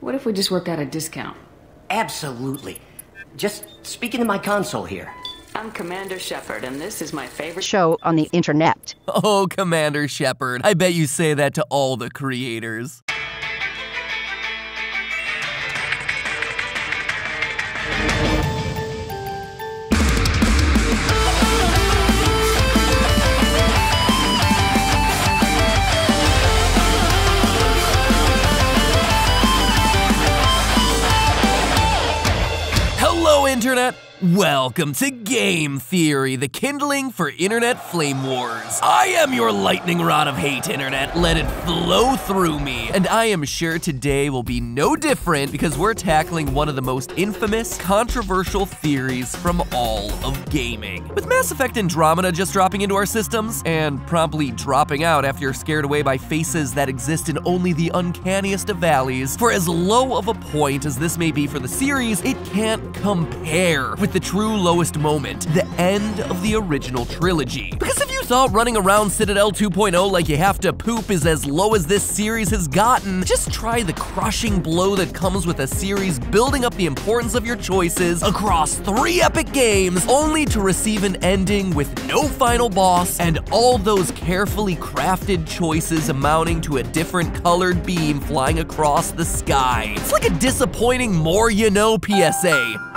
What if we just worked out a discount? Absolutely. Just speaking to my console here. I'm Commander Shepard, and this is my favorite show on the internet. Oh, Commander Shepard. I bet you say that to all the creators. Welcome to Game Theory, the kindling for internet flame wars. I am your lightning rod of hate, internet. Let it flow through me. And I am sure today will be no different because we're tackling one of the most infamous, controversial theories from all of gaming. With Mass Effect Andromeda just dropping into our systems, and promptly dropping out after you're scared away by faces that exist in only the uncanniest of valleys, for as low of a point as this may be for the series, it can't compare with the true lowest moment, the end of the original trilogy. Because if you thought running around Citadel 2.0 like you have to poop is as low as this series has gotten, just try the crushing blow that comes with a series building up the importance of your choices across three epic games, only to receive an ending with no final boss and all those carefully crafted choices amounting to a different colored beam flying across the sky. It's like a disappointing more you know PSA.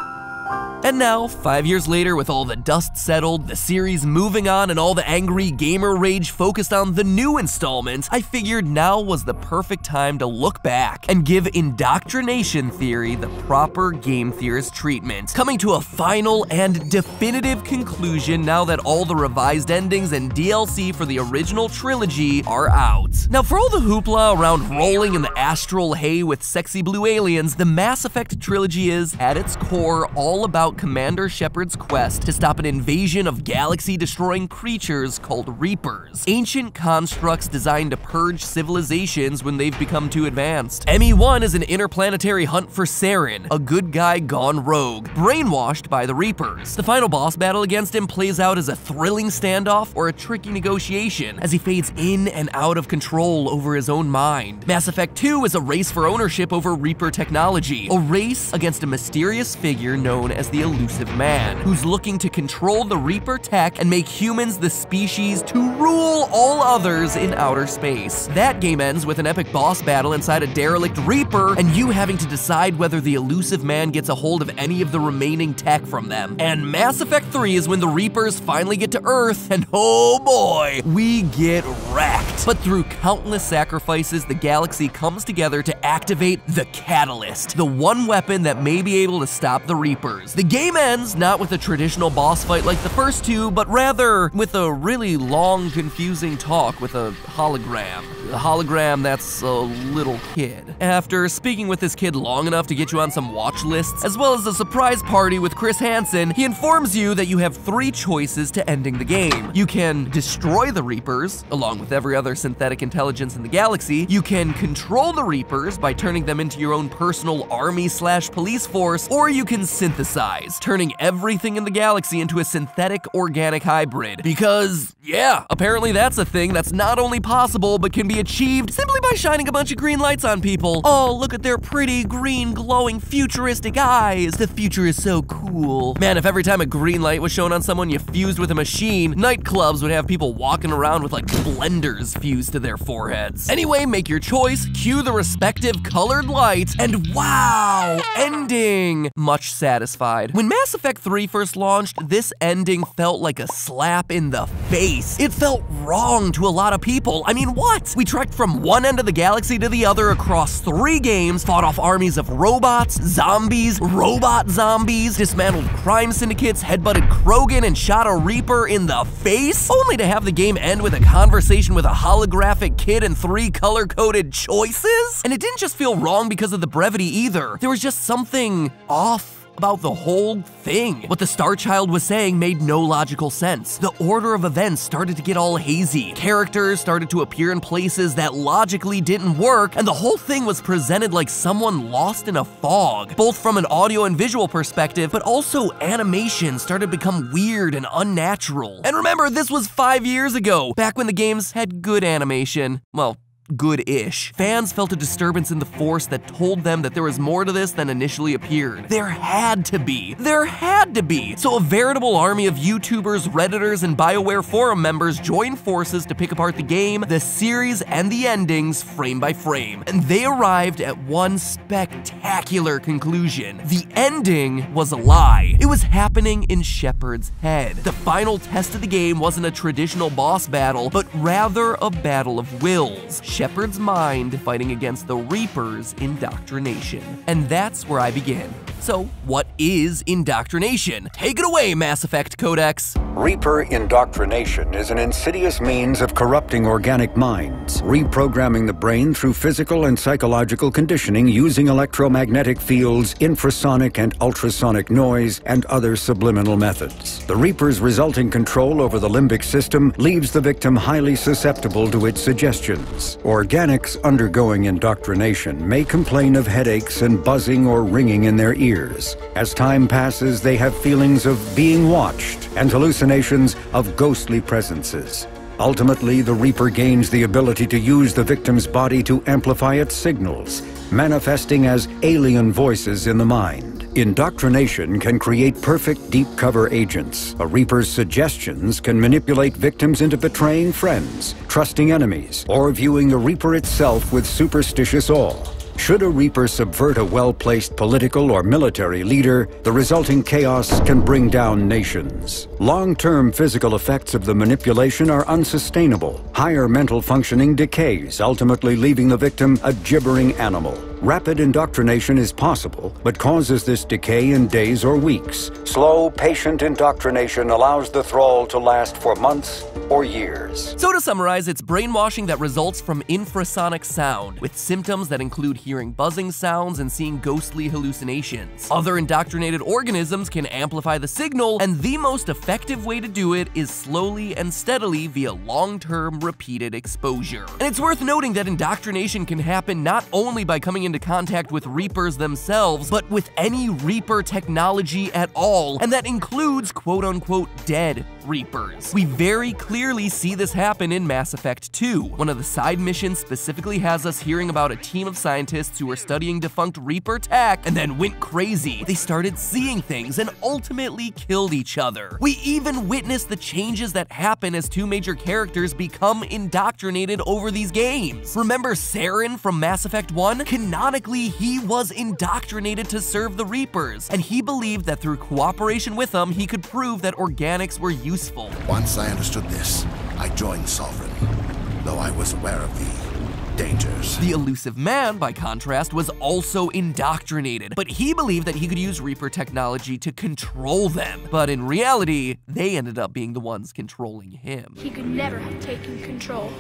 And now, five years later, with all the dust settled, the series moving on, and all the angry gamer rage focused on the new installment, I figured now was the perfect time to look back and give indoctrination theory the proper game theorist treatment, coming to a final and definitive conclusion now that all the revised endings and DLC for the original trilogy are out. Now, for all the hoopla around rolling in the astral hay with sexy blue aliens, the Mass Effect trilogy is, at its core, all about Commander Shepard's quest to stop an invasion of galaxy-destroying creatures called Reapers, ancient constructs designed to purge civilizations when they've become too advanced. ME1 is an interplanetary hunt for Saren, a good guy gone rogue, brainwashed by the Reapers. The final boss battle against him plays out as a thrilling standoff or a tricky negotiation as he fades in and out of control over his own mind. Mass Effect 2 is a race for ownership over Reaper technology, a race against a mysterious figure known as the Illusive Man, who's looking to control the Reaper tech and make humans the species to rule all others in outer space. That game ends with an epic boss battle inside a derelict Reaper, and you having to decide whether the Illusive Man gets a hold of any of the remaining tech from them. And Mass Effect 3 is when the Reapers finally get to Earth, and oh boy, we get wrecked. But through countless sacrifices, the galaxy comes together to activate the Catalyst, the one weapon that may be able to stop the Reapers. The game ends not with a traditional boss fight like the first two, but rather with a really long, confusing talk with a hologram. A hologram that's a little kid. After speaking with this kid long enough to get you on some watch lists, as well as a surprise party with Chris Hansen, he informs you that you have three choices to ending the game. You can destroy the Reapers, along with every other synthetic intelligence in the galaxy. You can control the Reapers by turning them into your own personal army slash police force, or you can synthesize, turning everything in the galaxy into a synthetic organic hybrid. Because, yeah, apparently that's a thing that's not only possible, but can be achieved simply by shining a bunch of green lights on people. Oh, look at their pretty, green, glowing, futuristic eyes. The future is so cool. Man, if every time a green light was shown on someone you fused with a machine, nightclubs would have people walking around with like blenders fused to their foreheads. Anyway, make your choice, cue the respective colored lights, and wow, ending. Much satisfied. When Mass Effect 3 first launched, this ending felt like a slap in the face. It felt wrong to a lot of people. I mean, what? We trekked from one end of the galaxy to the other across three games, fought off armies of robots, zombies, robot zombies, dismantled crime syndicates, headbutted Krogan, and shot a Reaper in the face, only to have the game end with a conversation with a holographic kid and three color-coded choices? And it didn't just feel wrong because of the brevity either. There was just something off about the whole thing. What the Star Child was saying made no logical sense. The order of events started to get all hazy. Characters started to appear in places that logically didn't work, and the whole thing was presented like someone lost in a fog, both from an audio and visual perspective, but also animation started to become weird and unnatural. And remember, this was five years ago, back when the games had good animation. Well, good-ish. Fans felt a disturbance in the Force that told them that there was more to this than initially appeared. There had to be. There had to be. So a veritable army of YouTubers, Redditors, and BioWare forum members joined forces to pick apart the game, the series, and the endings frame by frame. And they arrived at one spectacular conclusion. The ending was a lie. It was happening in Shepard's head. The final test of the game wasn't a traditional boss battle, but rather a battle of wills. Shepard's mind fighting against the Reaper's indoctrination. And that's where I begin. So, what is indoctrination? Take it away, Mass Effect Codex. Reaper indoctrination is an insidious means of corrupting organic minds, reprogramming the brain through physical and psychological conditioning using electromagnetic fields, infrasonic and ultrasonic noise, and other subliminal methods. The Reaper's resulting control over the limbic system leaves the victim highly susceptible to its suggestions. Organics undergoing indoctrination may complain of headaches and buzzing or ringing in their ears. As time passes, they have feelings of being watched and hallucinations of ghostly presences. Ultimately, the Reaper gains the ability to use the victim's body to amplify its signals, manifesting as alien voices in the mind. Indoctrination can create perfect deep cover agents. A Reaper's suggestions can manipulate victims into betraying friends, trusting enemies, or viewing the Reaper itself with superstitious awe. Should a Reaper subvert a well-placed political or military leader, the resulting chaos can bring down nations. Long-term physical effects of the manipulation are unsustainable. Higher mental functioning decays, ultimately leaving the victim a gibbering animal. Rapid indoctrination is possible, but causes this decay in days or weeks. Slow, patient indoctrination allows the thrall to last for months or years. So to summarize, it's brainwashing that results from infrasonic sound, with symptoms that include hearing buzzing sounds and seeing ghostly hallucinations. Other indoctrinated organisms can amplify the signal, and the most effective way to do it is slowly and steadily via long-term repeated exposure. And it's worth noting that indoctrination can happen not only by coming into contact with Reapers themselves, but with any Reaper technology at all, and that includes quote-unquote dead Reapers. We very clearly see this happen in Mass Effect 2. One of the side missions specifically has us hearing about a team of scientists who were studying defunct Reaper tech and then went crazy. They started seeing things and ultimately killed each other. We even witness the changes that happen as two major characters become indoctrinated over these games. Remember Saren from Mass Effect 1? Canonically, he was indoctrinated to serve the Reapers, and he believed that through cooperation with them, he could prove that organics were useful. Once I understood this, I joined Sovereign, though I was aware of the dangers. The Illusive Man, by contrast, was also indoctrinated, but he believed that he could use Reaper technology to control them. But in reality, they ended up being the ones controlling him. He could never have taken control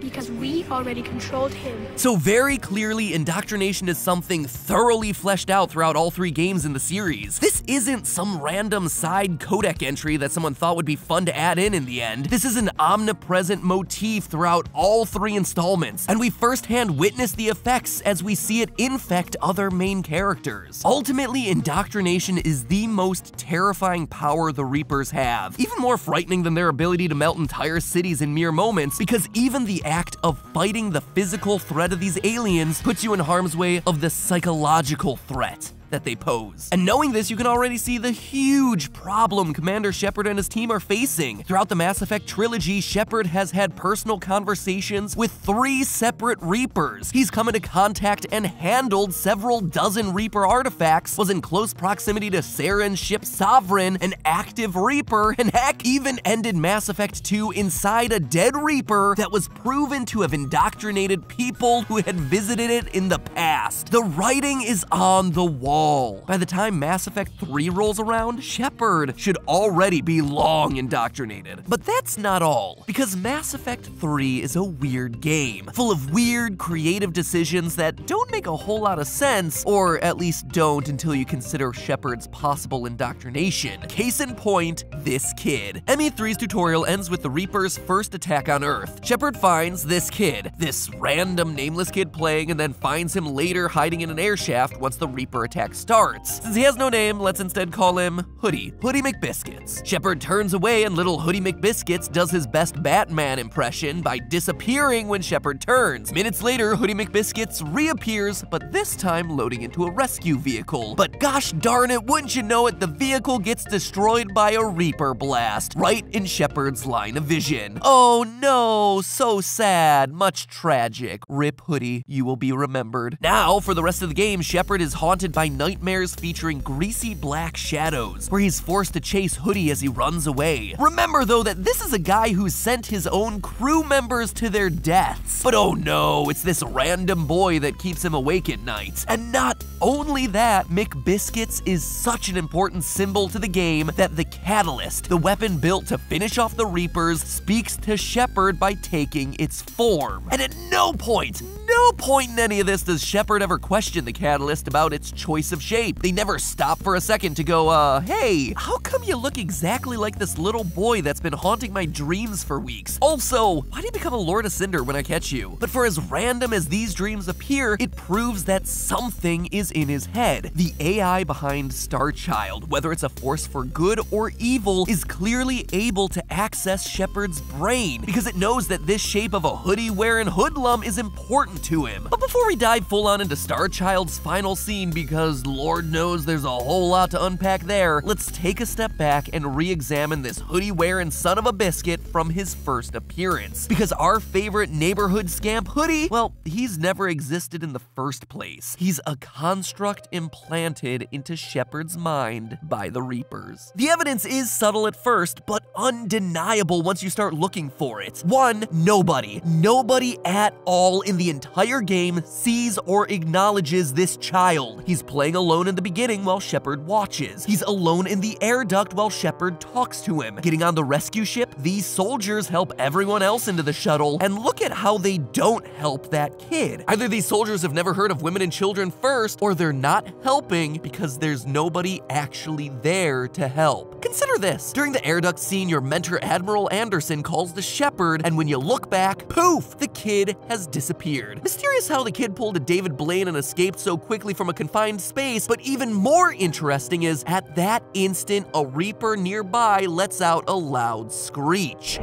because we already controlled him. So very clearly, indoctrination is something thoroughly fleshed out throughout all three games in the series. This isn't some random side codex entry that someone thought would be fun to add in in the end. This is an omnipresent motif throughout all three installments, and we firsthand witness the effects as we see it infect other main characters. Ultimately, indoctrination is the most terrifying power the Reapers have, even more frightening than their ability to melt entire cities in mere moments, because even the act of fighting the physical threat of these aliens puts you in harm's way of the psychological threat that they pose. And knowing this, you can already see the huge problem Commander Shepard and his team are facing. Throughout the Mass Effect trilogy, Shepard has had personal conversations with three separate Reapers. He's come into contact and handled several dozen Reaper artifacts, was in close proximity to Saren's ship Sovereign, an active Reaper, and heck, even ended Mass Effect 2 inside a dead Reaper that was proven to have indoctrinated people who had visited it in the past. The writing is on the wall all. By the time Mass Effect 3 rolls around, Shepard should already be long indoctrinated. But that's not all, because Mass Effect 3 is a weird game, full of weird, creative decisions that don't make a whole lot of sense, or at least don't until you consider Shepard's possible indoctrination. Case in point, this kid. ME3's tutorial ends with the Reaper's first attack on Earth. Shepard finds this kid, this random nameless kid playing, and then finds him later hiding in an air shaft once the Reaper attack starts. Since he has no name, let's instead call him Hoodie. Hoodie McBiscuits. Shepard turns away and little Hoodie McBiscuits does his best Batman impression by disappearing when Shepard turns. Minutes later, Hoodie McBiscuits reappears, but this time loading into a rescue vehicle. But gosh darn it, wouldn't you know it, the vehicle gets destroyed by a Reaper blast, right in Shepard's line of vision. Oh no, so sad, much tragic. Rip Hoodie, you will be remembered. Now, for the rest of the game, Shepard is haunted by nightmares featuring greasy black shadows, where he's forced to chase Hoodie as he runs away. Remember though that this is a guy who sent his own crew members to their deaths. But oh no, it's this random boy that keeps him awake at night. And not only that, McBiscuits is such an important symbol to the game that the Catalyst, the weapon built to finish off the Reapers, speaks to Shepard by taking its form. And at no point, no point in any of this does Shepard ever question the Catalyst about its choice of shape. They never stop for a second to go, uh, hey, how come you look exactly like this little boy that's been haunting my dreams for weeks? Also, why do you become a Lord of Cinder when I catch you? But for as random as these dreams appear, it proves that something is in his head. The AI behind Starchild, whether it's a force for good or evil, is clearly able to access Shepard's brain because it knows that this shape of a hoodie wearing hoodlum is important to him. Before we dive full on into Starchild's final scene, because Lord knows there's a whole lot to unpack there, let's take a step back and re examine this hoodie wearing son of a biscuit from his first appearance. Because our favorite neighborhood scamp hoodie, well, he's never existed in the first place. He's a construct implanted into Shepard's mind by the Reapers. The evidence is subtle at first, but undeniable once you start looking for it. One, nobody, nobody at all in the entire game sees or acknowledges this child. He's playing alone in the beginning while Shepard watches. He's alone in the air duct while Shepard talks to him. Getting on the rescue ship, these soldiers help everyone else into the shuttle, and look at how they don't help that kid. Either these soldiers have never heard of women and children first, or they're not helping because there's nobody actually there to help. Consider this. During the air duct scene, your mentor Admiral Anderson calls the Shepard, and when you look back, poof, the kid has disappeared. Mysterious how the kid pulled a David Blaine and escaped so quickly from a confined space, but even more interesting is at that instant, a Reaper nearby lets out a loud screech.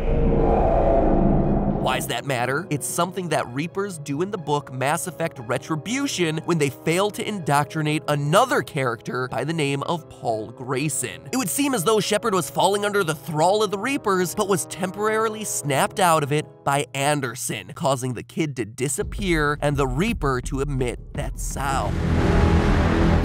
Why does that matter? It's something that Reapers do in the book Mass Effect Retribution when they fail to indoctrinate another character by the name of Paul Grayson. It would seem as though Shepard was falling under the thrall of the Reapers, but was temporarily snapped out of it by Anderson, causing the kid to disappear and the Reaper to emit that sound.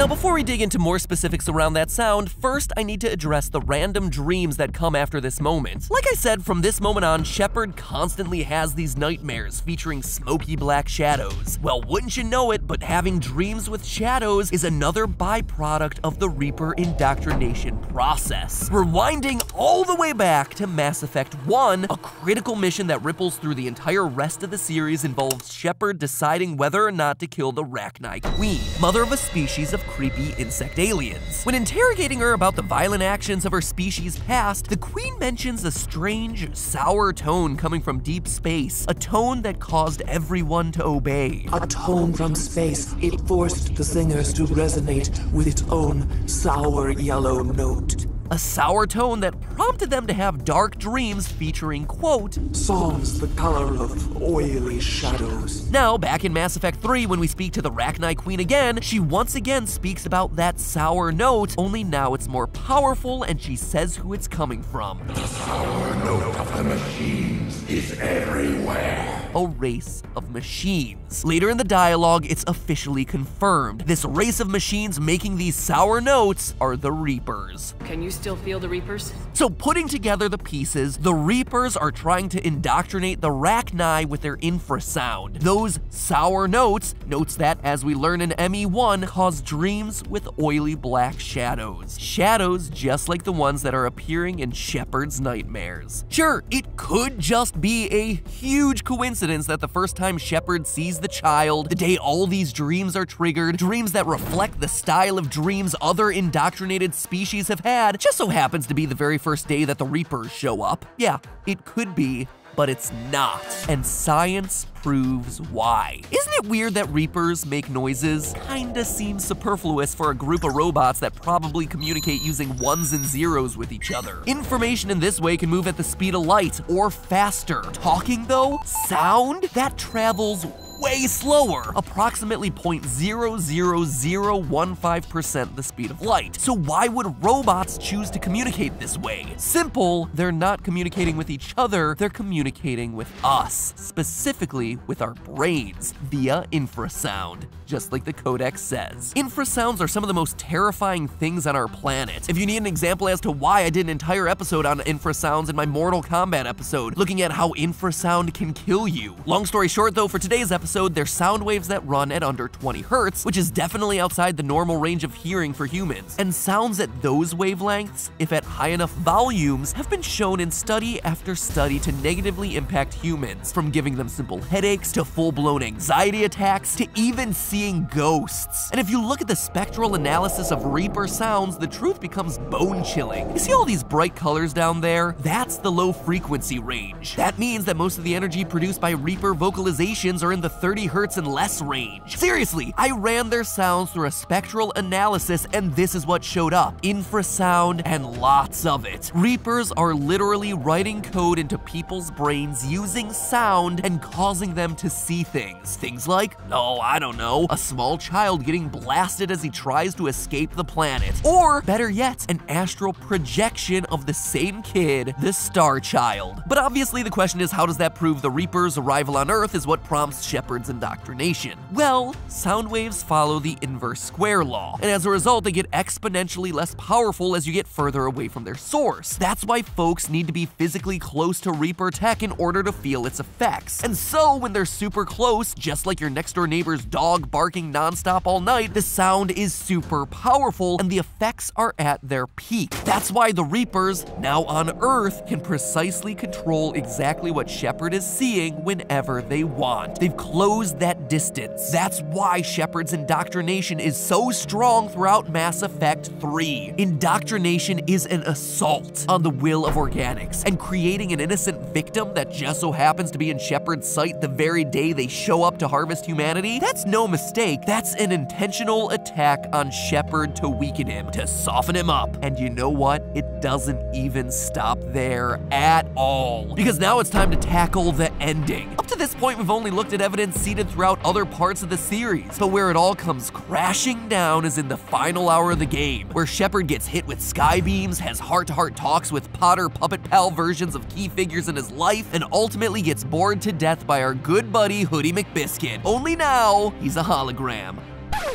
Now, before we dig into more specifics around that sound, first I need to address the random dreams that come after this moment. Like I said, from this moment on, Shepard constantly has these nightmares featuring smoky black shadows. Well, wouldn't you know it, but having dreams with shadows is another byproduct of the Reaper indoctrination process. Rewinding all the way back to Mass Effect 1, a critical mission that ripples through the entire rest of the series involves Shepard deciding whether or not to kill the Rachni Queen, mother of a species of creepy insect aliens. When interrogating her about the violent actions of her species' past, the Queen mentions a strange, sour tone coming from deep space, a tone that caused everyone to obey. A tone from space, it forced the singers to resonate with its own sour yellow note. A sour tone that prompted them to have dark dreams featuring, quote, Songs the color of oily shadows. Now, back in Mass Effect 3, when we speak to the Rachni Queen again, she once again speaks about that sour note, only now it's more powerful and she says who it's coming from. The sour note of the machines is everywhere. A race of machines. Later in the dialogue, it's officially confirmed. This race of machines making these sour notes are the Reapers. Can you still feel the Reapers? So, putting together the pieces, the Reapers are trying to indoctrinate the Rachni with their infrasound. Those sour notes, notes that, as we learn in ME1, cause dreams with oily black shadows. Shadows just like the ones that are appearing in Shepard's nightmares. Sure, it could just be a huge coincidence that the first time Shepard sees the child, the day all these dreams are triggered, dreams that reflect the style of dreams other indoctrinated species have had, just so happens to be the very first day that the Reapers show up. Yeah, it could be but it's not. And science proves why. Isn't it weird that Reapers make noises? Kinda seems superfluous for a group of robots that probably communicate using ones and zeros with each other. Information in this way can move at the speed of light or faster. Talking though, sound that travels way slower, approximately 0.00015% the speed of light. So why would robots choose to communicate this way? Simple, they're not communicating with each other, they're communicating with us, specifically with our brains, via infrasound, just like the codex says. Infrasounds are some of the most terrifying things on our planet. If you need an example as to why I did an entire episode on infrasounds in my Mortal Kombat episode, looking at how infrasound can kill you. Long story short though, for today's episode, they're sound waves that run at under 20 hertz, which is definitely outside the normal range of hearing for humans. And sounds at those wavelengths, if at high enough volumes, have been shown in study after study to negatively impact humans, from giving them simple headaches to full-blown anxiety attacks to even seeing ghosts. And if you look at the spectral analysis of Reaper sounds, the truth becomes bone-chilling. You see all these bright colors down there? That's the low frequency range. That means that most of the energy produced by Reaper vocalizations are in the 30 hertz and less range. Seriously, I ran their sounds through a spectral analysis and this is what showed up. Infrasound and lots of it. Reapers are literally writing code into people's brains using sound and causing them to see things. Things like, oh, I don't know, a small child getting blasted as he tries to escape the planet. Or, better yet, an astral projection of the same kid, the Star Child. But obviously the question is how does that prove the Reaper's arrival on Earth is what prompts Shepard's indoctrination? Well, sound waves follow the inverse square law, and as a result they get exponentially less powerful as you get further away from their source. That's why folks need to be physically close to Reaper tech in order to feel its effects. And so when they're super close, just like your next door neighbor's dog barking nonstop all night, the sound is super powerful and the effects are at their peak. That's why the Reapers, now on Earth, can precisely control exactly what Shepard is seeing whenever they want. They've closed that distance. That's why Shepard's indoctrination is so strong throughout Mass Effect 3. Indoctrination is an assault on the will of organics, and creating an innocent victim that just so happens to be in Shepard's sight the very day they show up to harvest humanity, that's no mistake. That's an intentional attack on Shepard to weaken him, to soften him up. And you know what? It doesn't even stop there at all. Because now it's time to tackle the ending. Up to this point, we've only looked at evidence seeded throughout other parts of the series, but where it all comes crashing down is in the final hour of the game, where Shepard gets hit with sky beams, has heart-to-heart talks with Potter Puppet Pal versions of key figures in his life, and ultimately gets bored to death by our good buddy Hoodie McBiscuit. Only now, he's a hologram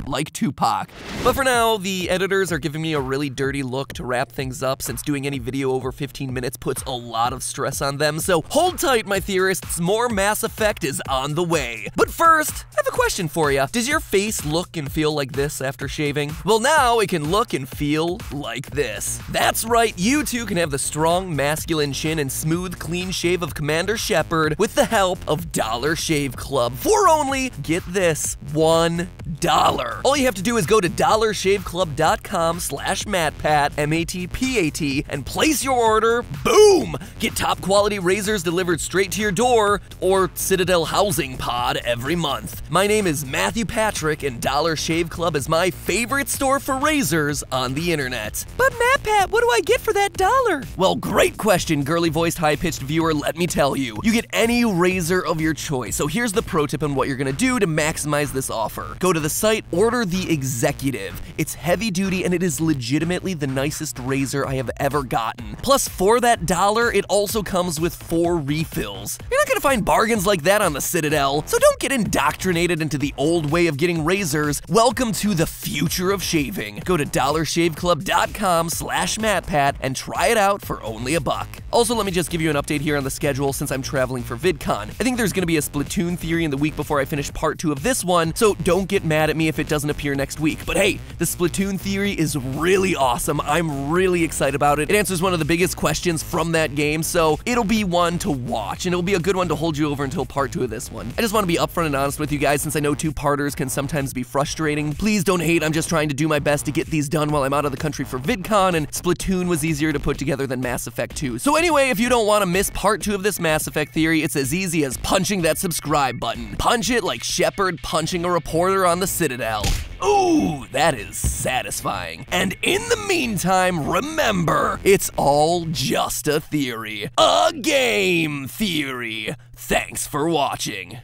like Tupac. But for now, the editors are giving me a really dirty look to wrap things up since doing any video over 15 minutes puts a lot of stress on them, so hold tight, my theorists, more Mass Effect is on the way. But first, I have a question for you. Does your face look and feel like this after shaving? Well, now it can look and feel like this. That's right, you too can have the strong, masculine chin and smooth, clean shave of Commander Shepard with the help of Dollar Shave Club for only, get this, one dollar. All you have to do is go to dollarshaveclub.com slash MatPat, M-A-T-P-A-T, and place your order. Boom! Get top quality razors delivered straight to your door or Citadel Housing Pod every month. My name is Matthew Patrick, and Dollar Shave Club is my favorite store for razors on the internet. But MatPat, what do I get for that dollar? Well, great question, girly voiced, high pitched viewer. Let me tell you. You get any razor of your choice. So here's the pro tip on what you're gonna do to maximize this offer. Go to the site, order the Executive. It's heavy duty and it is legitimately the nicest razor I have ever gotten. Plus, for that dollar, it also comes with four refills. You're not gonna find bargains like that on the Citadel, so don't get indoctrinated into the old way of getting razors. Welcome to the future of shaving. Go to dollarshaveclub.com slash MatPat and try it out for only a buck. Also, let me just give you an update here on the schedule since I'm traveling for VidCon. I think there's gonna be a Splatoon theory in the week before I finish part two of this one, so don't get mad at me if it doesn't appear next week. But hey, the Splatoon theory is really awesome. I'm really excited about it. It answers one of the biggest questions from that game, so it'll be one to watch, and it'll be a good one to hold you over until part two of this one. I just want to be upfront and honest with you guys since I know two-parters can sometimes be frustrating. Please don't hate, I'm just trying to do my best to get these done while I'm out of the country for VidCon, and Splatoon was easier to put together than Mass Effect 2. So Anyway, if you don't want to miss part two of this Mass Effect theory, it's as easy as punching that subscribe button. Punch it like Shepard punching a reporter on the Citadel. Ooh, that is satisfying. And in the meantime, remember, it's all just a theory. A game theory. Thanks for watching.